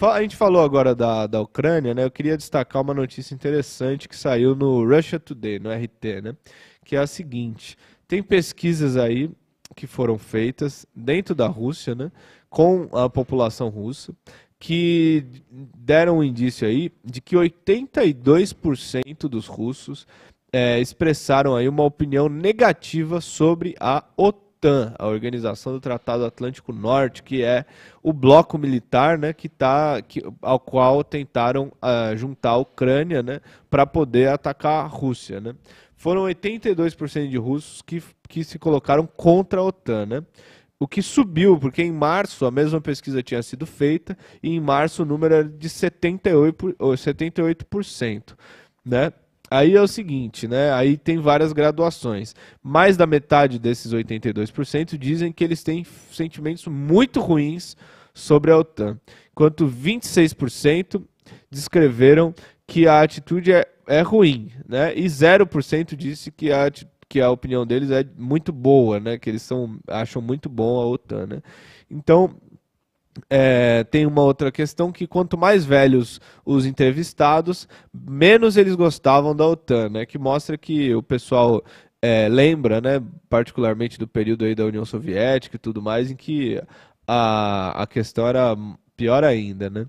A gente falou agora da, da Ucrânia, né? Eu queria destacar uma notícia interessante que saiu no Russia Today, no RT, né? Que é a seguinte: tem pesquisas aí que foram feitas dentro da Rússia, né? Com a população russa, que deram um indício aí de que 82% dos russos é, expressaram aí uma opinião negativa sobre a OTAN, a Organização do Tratado Atlântico Norte, que é o bloco militar, né, que tá, que, ao qual tentaram uh, juntar a Ucrânia, né, para poder atacar a Rússia, né. Foram 82% de russos que, que se colocaram contra a OTAN, né o que subiu, porque em março a mesma pesquisa tinha sido feita e em março o número era de 78%, 78% né? Aí é o seguinte, né? Aí tem várias graduações. Mais da metade desses 82% dizem que eles têm sentimentos muito ruins sobre a OTAN, enquanto 26% descreveram que a atitude é, é ruim, né? E 0% disse que a que a opinião deles é muito boa, né? Que eles são, acham muito bom a OTAN, né? Então, é, tem uma outra questão que quanto mais velhos os entrevistados, menos eles gostavam da OTAN, né? Que mostra que o pessoal é, lembra, né? Particularmente do período aí da União Soviética e tudo mais, em que a, a questão era pior ainda, né?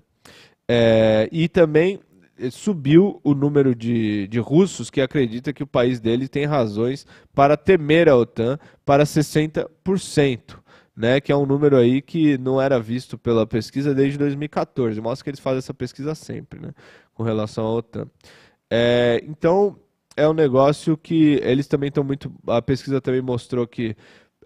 É, e também eh, subiu o número de, de russos que acredita que o país dele tem razões para temer a OTAN para 60%, né, que é um número aí que não era visto pela pesquisa desde 2014. Mostra que eles fazem essa pesquisa sempre, né, com relação à OTAN. É, então, é um negócio que eles também estão muito. A pesquisa também mostrou que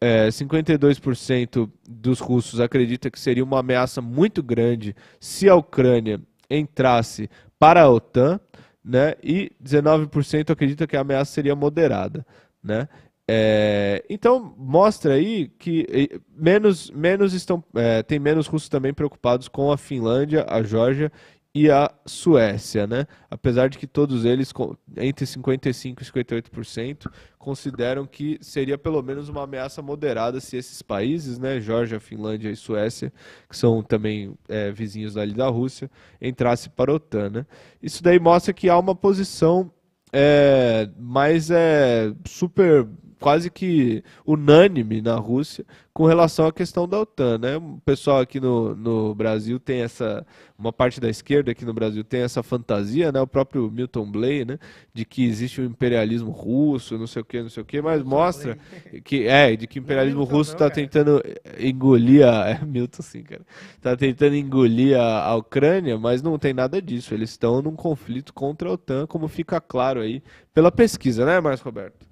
é, 52% dos russos acredita que seria uma ameaça muito grande se a Ucrânia entrasse para a OTAN, né? E 19% acredita que a ameaça seria moderada, né? É, então mostra aí que menos, menos estão, é, tem menos russos também preocupados com a Finlândia, a Geórgia e a Suécia, né? Apesar de que todos eles, entre 55% e 58%, consideram que seria pelo menos uma ameaça moderada se esses países, né, Geórgia, Finlândia e Suécia, que são também é, vizinhos ali da Rússia, entrassem para a OTAN, né? Isso daí mostra que há uma posição é, mais é, super quase que unânime na Rússia com relação à questão da OTAN, né? O pessoal aqui no, no Brasil tem essa, uma parte da esquerda aqui no Brasil tem essa fantasia, né? O próprio Milton Blay, né? De que existe um imperialismo russo, não sei o que, não sei o que, mas mostra que é de que o imperialismo Milton russo está tentando engolir a é, Milton sim, cara, está tentando engolir a, a Ucrânia, mas não tem nada disso. Eles estão num conflito contra a OTAN, como fica claro aí pela pesquisa, né, Marcos Roberto?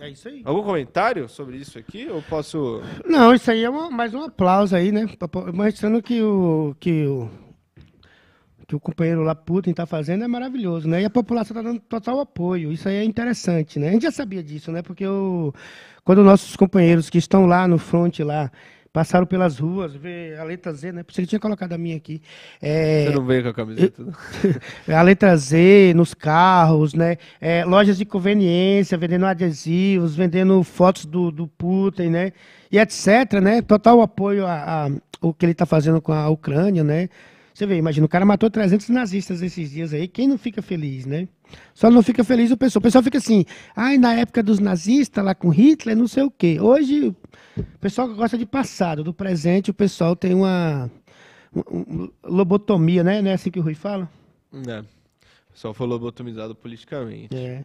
É isso aí. Algum comentário sobre isso aqui? Ou posso. Não, isso aí é uma, mais um aplauso aí, né? Mostrando que o, que o, que o companheiro lá Putin está fazendo é maravilhoso, né? E a população está dando total apoio. Isso aí é interessante, né? A gente já sabia disso, né? Porque o, quando nossos companheiros que estão lá no front lá passaram pelas ruas, ver a letra Z, né? Por isso que tinha colocado a minha aqui. É, Você não veio com a camiseta? a letra Z nos carros, né? É, lojas de conveniência, vendendo adesivos, vendendo fotos do, do Putin, né? E etc, né? Total apoio a, a o que ele está fazendo com a Ucrânia, né? Você vê, imagina, o cara matou 300 nazistas esses dias aí, quem não fica feliz, né? Só não fica feliz o pessoal. O pessoal fica assim, ai, na época dos nazistas, lá com Hitler, não sei o quê. Hoje, o pessoal gosta de passado, do presente, o pessoal tem uma, uma lobotomia, né? Não é assim que o Rui fala? É. O pessoal foi lobotomizado politicamente. É.